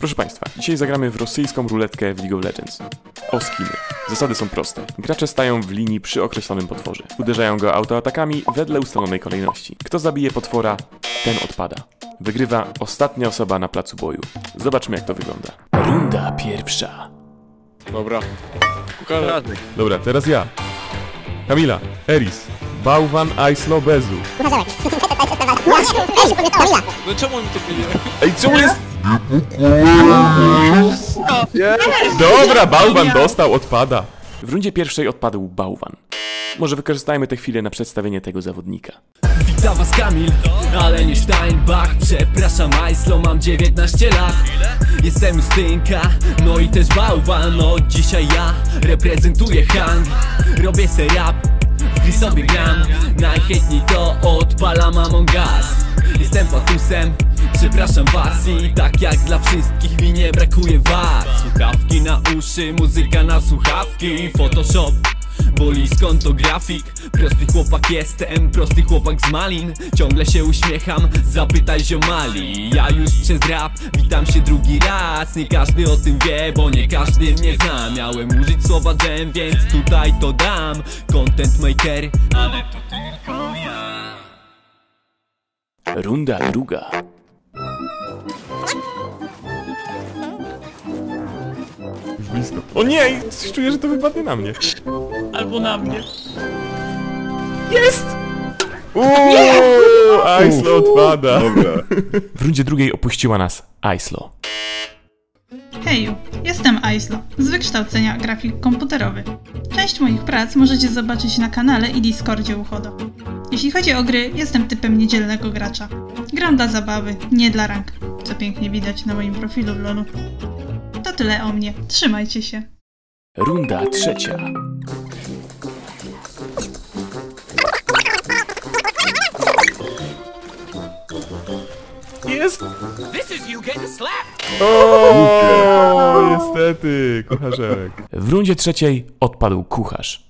Proszę Państwa, dzisiaj zagramy w rosyjską ruletkę w League of Legends. O skiny. Zasady są proste. Gracze stają w linii przy określonym potworze. Uderzają go autoatakami wedle ustalonej kolejności. Kto zabije potwora, ten odpada. Wygrywa ostatnia osoba na placu boju. Zobaczmy jak to wygląda. Runda pierwsza. Dobra. Kukarza. Dobra, teraz ja. Kamila, Eris, Bałwan, Aislo, Bezu. No czemu mi to bije? Ej, czemu jest... Dobra, bałwan dostał, odpada. W rundzie pierwszej odpadł bałwan. Może wykorzystajmy tę chwilę na przedstawienie tego zawodnika. Witam was Kamil, ale nie Steinbach. Przepraszam Aislo, mam 19 lat. Jestem Justynka, no i też bałwan. No dzisiaj ja reprezentuję hang Robię se rap, w gry sobie gram Najchętniej to odpalam Among Us Jestem patusem, przepraszam was I tak jak dla wszystkich mi nie brakuje was. Słuchawki na uszy, muzyka na słuchawki Photoshop Boli skąd to grafik? Prosty chłopak jestem, prosty chłopak z malin Ciągle się uśmiecham, zapytaj ziomali Ja już przez rap witam się drugi raz Nie każdy o tym wie, bo nie każdy mnie zna Miałem użyć słowa dżem, więc tutaj to dam Content maker, ale to tylko ja Runda druga. Już blisko. O nie! Czuję, że to wypadnie na mnie. Albo na mnie. Jest! Uuuu! Aislo odpada. Dobra. W rundzie drugiej opuściła nas Aislo. Heju, jestem Aislo, z wykształcenia grafik komputerowy. Część moich prac możecie zobaczyć na kanale i Discordzie Uchodo. Jeśli chodzi o gry, jestem typem niedzielnego gracza. Gram dla zabawy, nie dla rank, co pięknie widać na moim profilu w LoLu. To tyle o mnie, trzymajcie się. Runda trzecia. Jest! O, niestety, kucharzełek. W rundzie trzeciej odpadł kucharz.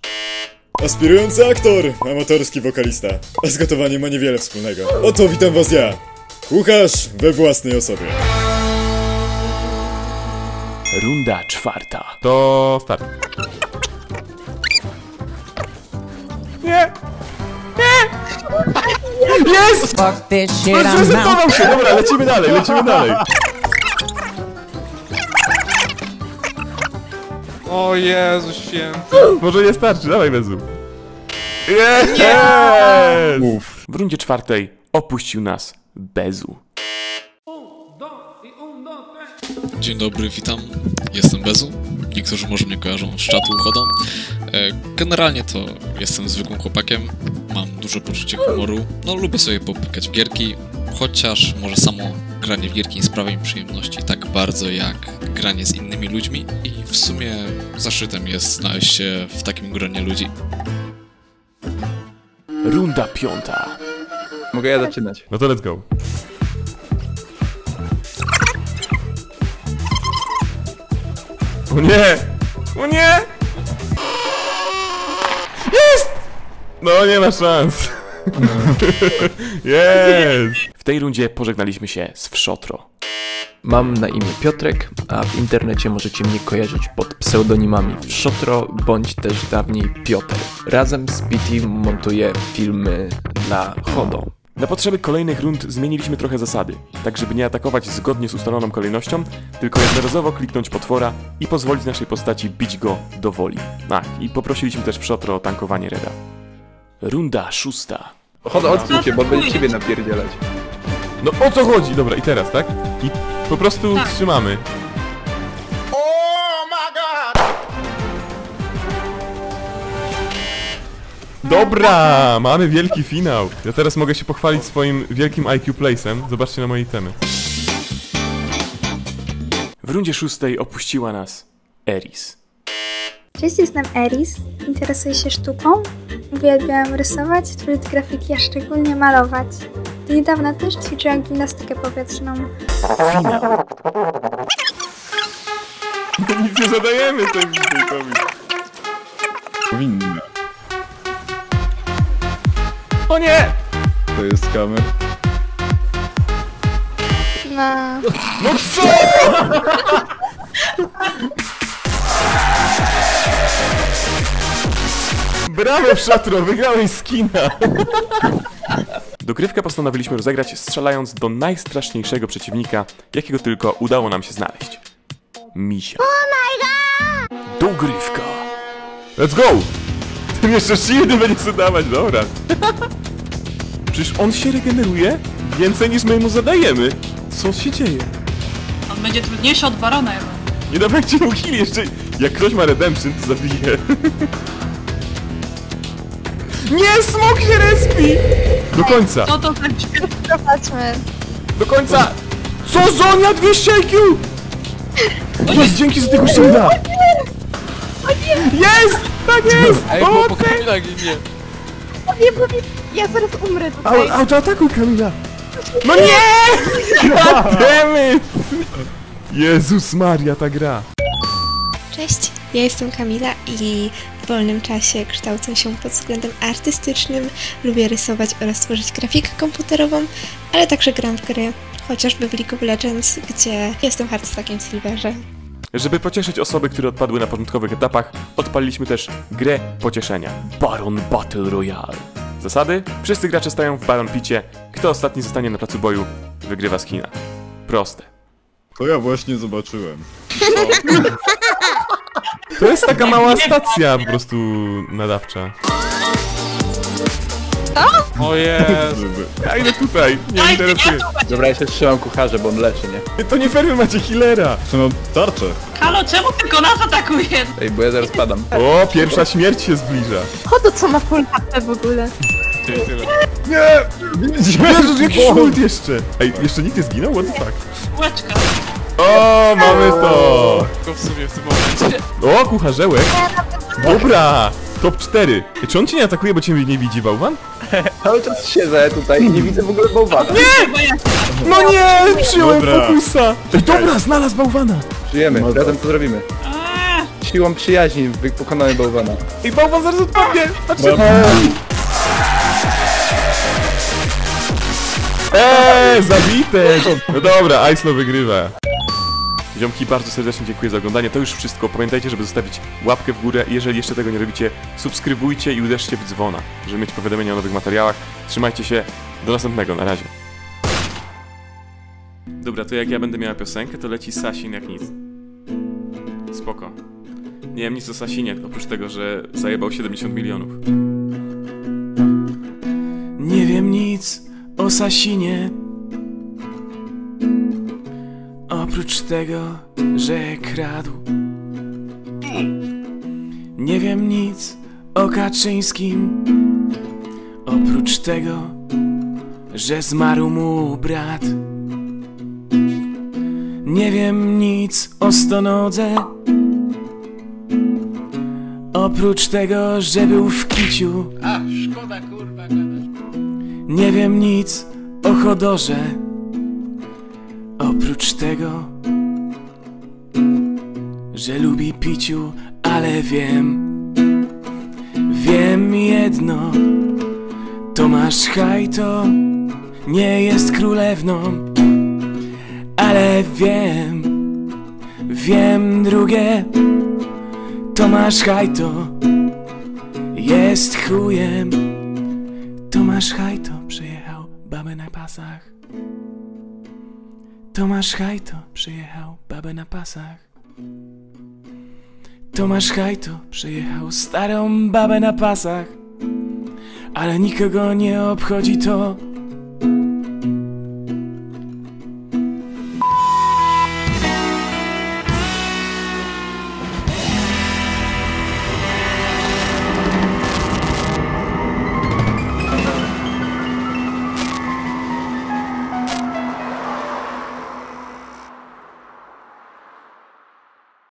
Aspirujący aktor, amatorski wokalista, a z gotowaniem ma niewiele wspólnego. Oto witam was ja, kucharz we własnej osobie. Runda czwarta. To start. Nie! Nie! Jest! Fuck this shit, I'm. Zrezygnował się! Dobra, lecimy dalej, lecimy dalej. O Jezu święty. Może nie starczy, dawaj Bezu. Jest! Mów. W rundzie czwartej opuścił nas Bezu. Dzień dobry, witam. Jestem Bezu. Niektórzy może mnie kojarzą z czatu Uchodą. E, Generalnie to jestem zwykłym chłopakiem. Mam duże poczucie humoru. No, lubię sobie popykać w gierki, chociaż może samo granie w gierki nie sprawia mi przyjemności tak bardzo jak granie z innymi ludźmi. I w sumie zaszczytem jest znaleźć się w takim gronie ludzi. Runda piąta. Mogę ja zaczynać. No to let's go. O nie! No nie ma szans. Jest! W tej rundzie pożegnaliśmy się z Wszotro. Mam na imię Piotrek, a w internecie możecie mnie kojarzyć pod pseudonimami Wszotro bądź też dawniej Piotr. Razem z PT montuję filmy dla Chodo. Na potrzeby kolejnych rund zmieniliśmy trochę zasady, tak żeby nie atakować zgodnie z ustaloną kolejnością, tylko jednorazowo kliknąć potwora i pozwolić naszej postaci bić go do woli. Ach, i poprosiliśmy też Wszotro o tankowanie Reda. Runda szósta. Chodź, odsuń się, bo będę ciebie napierdzielać. No o co chodzi? Dobra, i teraz, tak? I po prostu trzymamy. Dobra, mamy wielki finał. Ja teraz mogę się pochwalić swoim wielkim IQ placem. Zobaczcie na moje itemy. W rundzie szóstej opuściła nas Eris. Cześć, jestem Eris. Interesuję się sztuką. Uwielbiam rysować, tworzyć grafiki, a szczególnie malować. Do niedawna też ćwiczyłam gimnastykę powietrzną. Finał. Nic nie zadajemy temu Witowi. Powinna. O nie! To jest kamer. No, No co? Brawo, Szatro, wygrałeś skina! Dogrywkę postanowiliśmy rozegrać strzelając do najstraszniejszego przeciwnika, jakiego tylko udało nam się znaleźć. Misia. Oh my god! Dogrywka! Let's go! Ten jeszcze shieldy będzie sobie dawać, dobra. Przecież on się regeneruje więcej niż my mu zadajemy. Co się dzieje? On będzie trudniejszy od Barona chyba. Nie dawajcie mu heal jeszcze. Jak ktoś ma redemption, to zabije. Nie, smok się respi! Do końca, No to tak zobaczmy. do końca! Co Zonia 200 IQ? Jest dzięki za tego shielda! Jest! Tak jest! Ej, bo po Pomocy! Kamila ginie. Nie powiem, ja zaraz umrę Au, tutaj. autoatakuj Kamila! No nie! Goddammit! Jezus Maria, ta gra. Cześć, ja jestem Kamila i w wolnym czasie kształcę się pod względem artystycznym, lubię rysować oraz tworzyć grafikę komputerową, ale także gram w gry, chociażby w League of Legends, gdzie jestem hardstackiem Silverze. Żeby pocieszyć osoby, które odpadły na początkowych etapach, odpaliliśmy też grę pocieszenia. Baron Battle Royale. Zasady? Wszyscy gracze stają w Baron Picie. Kto ostatni zostanie na placu boju, wygrywa skina. Proste. To ja właśnie zobaczyłem. To jest taka mała stacja po prostu nadawcza. O Jezu. Ja idę tutaj, nie Daj, interesuje. Dobra, ja się trzymam kucharza, bo on leczy, nie? To nie fair, wy macie healera. To no, tarczę. Halo, czemu tylko nas atakuje? Ej, bo ja zaraz padam. O, pierwsza śmierć się zbliża. Chodu co ma full HP w ogóle. Jezus, jaki ult jeszcze! Ej, jeszcze nikt nie zginął? What the fuck? Łeczka. O, mamy to! Tylko w sumie w tym momencie. O, kucharzełek! Dobra! Top 4. Czy on cię nie atakuje, bo cię nie widzi, bałwan? Cały czas siedzę tutaj i nie widzę w ogóle bałwana. Ja No nie! Przyjąłem Dobra. fokusa! Dobra, znalazł bałwana! Żyjemy, No to- razem to zrobimy. Siłą przyjaźni wy- pokonamy bałwana. Ej, bałwan zaraz odpadnie! Eee, zabite! No dobra, Aislo wygrywa. Ziomki, bardzo serdecznie dziękuję za oglądanie. To już wszystko. Pamiętajcie, żeby zostawić łapkę w górę. Jeżeli jeszcze tego nie robicie, subskrybujcie i uderzcie w dzwona, żeby mieć powiadomienia o nowych materiałach. Trzymajcie się. Do następnego. Na razie. Dobra, to jak ja będę miała piosenkę, to leci Sasin jak nic. Spoko. Nie wiem nic o Sasinie, oprócz tego, że zajebał 70 milionów. Nie wiem nic o Sasinie. Oprócz tego, że kradł. Nie wiem nic o Kaczyńskim. Oprócz tego, że zmarł mu brat. Nie wiem nic o stonodze. Oprócz tego, że był w kiciu. Nie wiem nic o chodorze. Oprócz tego, że lubi piciu, ale wiem, wiem jedno. Tomasz Hajto nie jest królewną, ale wiem, wiem drugie. Tomasz Hajto jest chujem. Tomasz Hajto przyjechał babę na pasach. Tomasz Hajto przyjechał babę na pasach. Tomasz Hajto przyjechał starą babę na pasach. Ale nikogo nie obchodzi to,